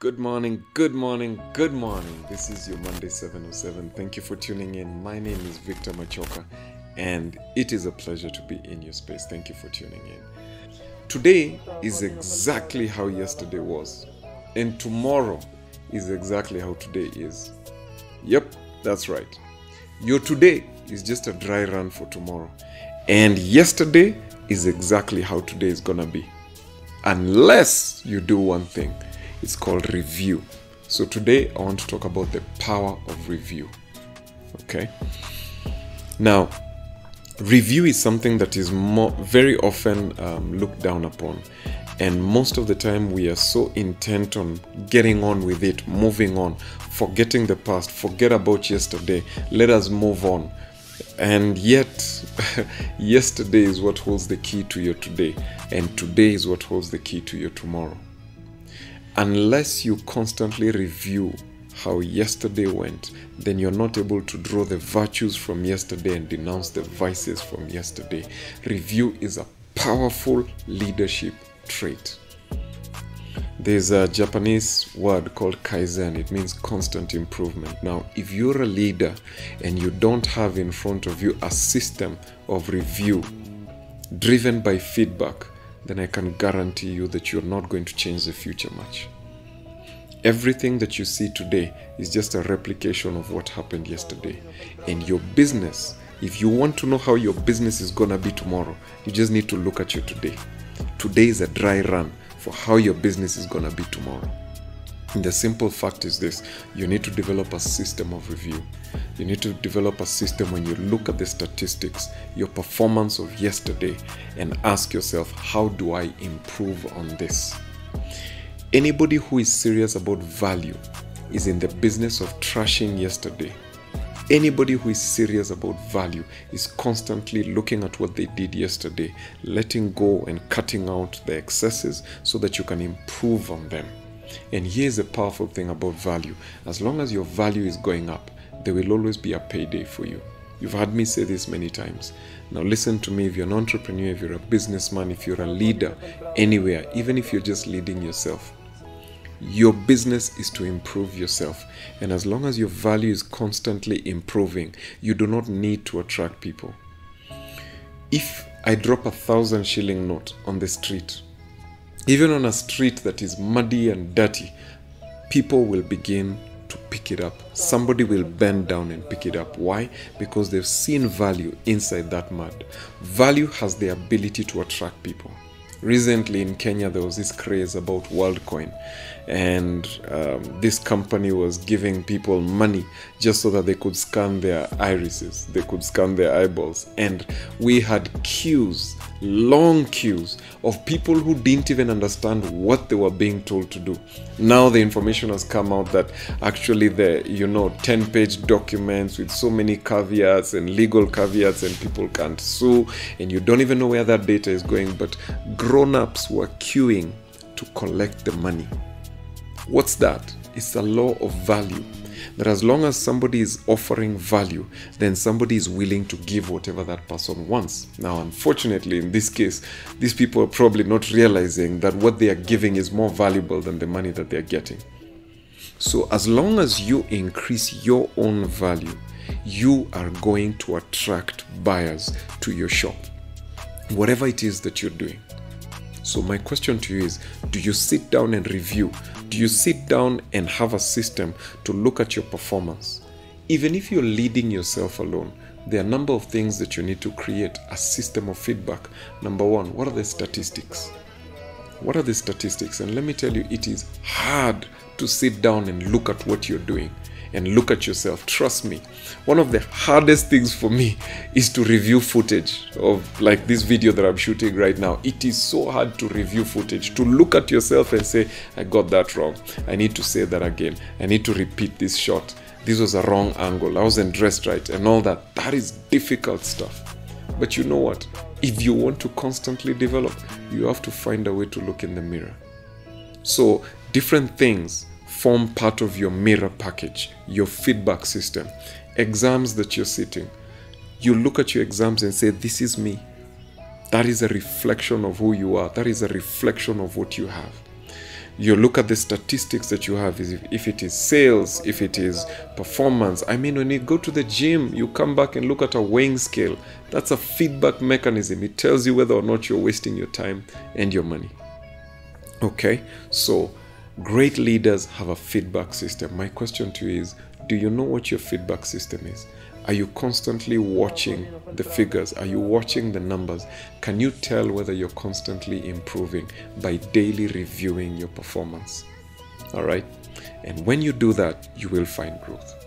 Good morning, good morning, good morning. This is your Monday 707. Thank you for tuning in. My name is Victor Machoka, and it is a pleasure to be in your space. Thank you for tuning in. Today is exactly how yesterday was, and tomorrow is exactly how today is. Yep, that's right. Your today is just a dry run for tomorrow, and yesterday is exactly how today is gonna be. Unless you do one thing, it's called review. So today I want to talk about the power of review. Okay. Now, review is something that is more, very often um, looked down upon. And most of the time, we are so intent on getting on with it, moving on, forgetting the past, forget about yesterday, let us move on. And yet, yesterday is what holds the key to your today, and today is what holds the key to your tomorrow. Unless you constantly review how yesterday went, then you're not able to draw the virtues from yesterday and denounce the vices from yesterday. Review is a powerful leadership trait. There's a Japanese word called kaizen. It means constant improvement. Now, if you're a leader and you don't have in front of you a system of review driven by feedback, then I can guarantee you that you're not going to change the future much. Everything that you see today is just a replication of what happened yesterday. And your business, if you want to know how your business is going to be tomorrow, you just need to look at your today. Today is a dry run for how your business is going to be tomorrow. The simple fact is this you need to develop a system of review. You need to develop a system when you look at the statistics, your performance of yesterday, and ask yourself, how do I improve on this? Anybody who is serious about value is in the business of trashing yesterday. Anybody who is serious about value is constantly looking at what they did yesterday, letting go and cutting out the excesses so that you can improve on them. And here's the powerful thing about value as long as your value is going up, there will always be a payday for you. You've heard me say this many times. Now, listen to me if you're an entrepreneur, if you're a businessman, if you're a leader anywhere, even if you're just leading yourself, your business is to improve yourself. And as long as your value is constantly improving, you do not need to attract people. If I drop a thousand shilling note on the street, even on a street that is muddy and dirty, people will begin to pick it up. Somebody will bend down and pick it up. Why? Because they've seen value inside that mud. Value has the ability to attract people. Recently in Kenya, there was this craze about WorldCoin, and um, this company was giving people money just so that they could scan their irises, they could scan their eyeballs. And we had queues, long queues, of people who didn't even understand what they were being told to do. Now the information has come out that actually the you know 10 page documents with so many caveats and legal caveats and people can't sue and you don't even know where that data is going but grown-ups were queuing to collect the money. What's that? It's a law of value that as long as somebody is offering value, then somebody is willing to give whatever that person wants. Now, unfortunately, in this case, these people are probably not realizing that what they are giving is more valuable than the money that they are getting. So, as long as you increase your own value, you are going to attract buyers to your shop, whatever it is that you're doing. So, my question to you is Do you sit down and review? Do you sit down and have a system to look at your performance? Even if you're leading yourself alone, there are a number of things that you need to create a system of feedback. Number one, what are the statistics? What are the statistics? And let me tell you, it is hard to sit down and look at what you're doing and look at yourself. Trust me, one of the hardest things for me is to review footage of like this video that I'm shooting right now. It is so hard to review footage, to look at yourself and say, I got that wrong. I need to say that again. I need to repeat this shot. This was a wrong angle. I wasn't dressed right and all that. That is difficult stuff. But you know what? If you want to constantly develop, you have to find a way to look in the mirror. So, different things form part of your mirror package, your feedback system. Exams that you're sitting, you look at your exams and say, This is me. That is a reflection of who you are, that is a reflection of what you have. you look at the statistics that you have. If it is sales if it is performance. I mean when you go to the gym you come back and look at a weighing scale. That's a feedback mechanism. It tells you whether or not you're wasting your time and your money. Okay? So great leaders have a feedback system my question to you is do you know what your feedback system is are you constantly watching the figures? Are you watching the numbers? Can you tell whether you're constantly improving by daily reviewing your performance? All right. And when you do that, you will find growth.